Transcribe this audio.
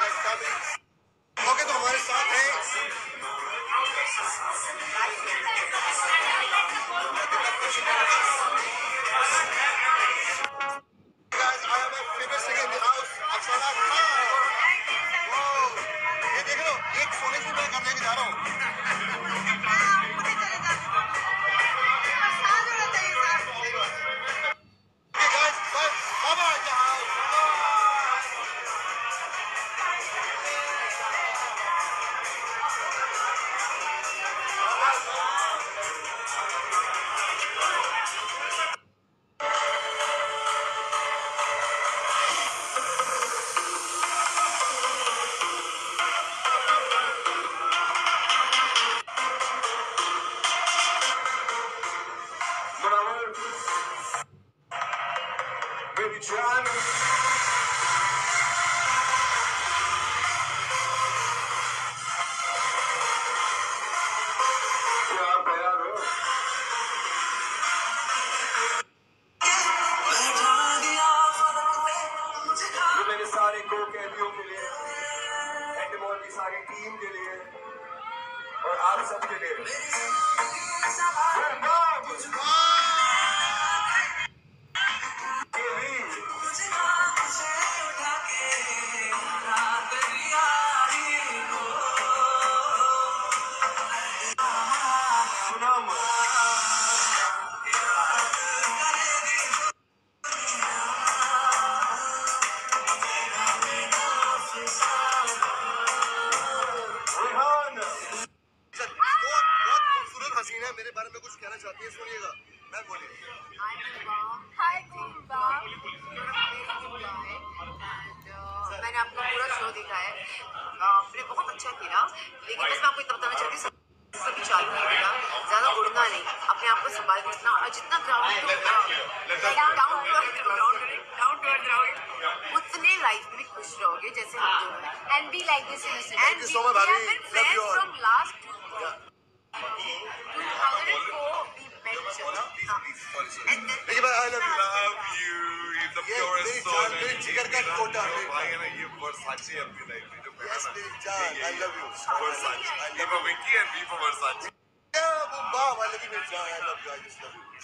Next coming. ये मेरे सारे को कैदियों के लिए एंडमोल की सारी टीम के लिए और आप सबके लिए। में कुछ कहना चाहती सुनिएगा मैं बोलिए। Hi, Kumba. मैंने आपका पूरा शो देखा है। आपने बहुत अच्छा खेला लेकिन बस मैं आपको इतना बताना चाहती हूँ चालू नहीं ज़्यादा उड़ना नहीं। अपने आप को संभाल के रखना और जितना ग्राउंड अर्थ रहोगे उतने लाइफ में खुश रहोगे जैसे हम दोनों। हैं And be like this in will love you I love you for Sachi Abhinay. I love you. For Sachi. He I love you, Nilchan. I love you. I love you.